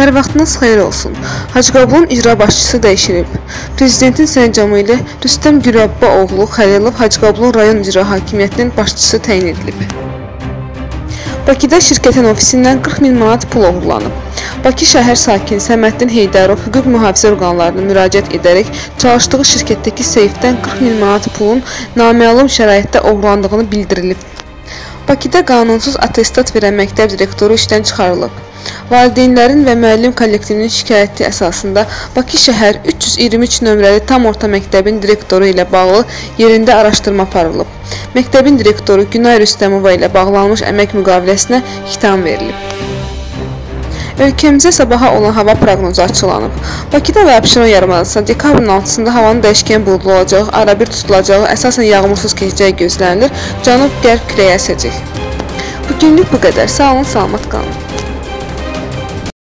Hər vaxtınız xeyir olsun. Hacıqabulun icra başçısı dəyişilib. Prezidentin sərəncamı ilə Rüstəm Gürabba oğlu Xəlilov Hacıqabulun rayon icra hakimiyyətinin başçısı təyin edilib. Bakıda şirkətin ofisindən 40 min manat pul oğurlanıb. Bakı şəhər sakini Səməddin Heydərov hüquq mühafizə orqanlarına müraciət edərək çalışdığı şirkətdəki seyfdən 40 min manat pulun naməlum şəraitdə oğurlandığını bildirilib. Bakıda qanunsuz attestat verən məktəb direktoru işdən çıxarılıb. Valideynlərin və müəllim kollektivinin şikayəti əsasında Bakı şəhər 323 nömrəli tam orta məktəbin direktoru ilə bağlı yerində araşdırma aparılıb. Məktəbin direktoru Günay Rüstəmova ilə bağlanmış əmək müqaviləsinə xitam verilib. Ölkəmizə sabaha olan hava proqnozu açıqlanıb. Bakıda və Abşeron yarımadasında dekabrın 6-sında havanın dəyişkən buludlu olacağı, arabir tutulacağı, əsasən yağmursuz keçəcəyi gözlənilir. Cənub-qərb küləyi əsəcək. Bu günlük bu qədər. Sağ olun, salamat qalın.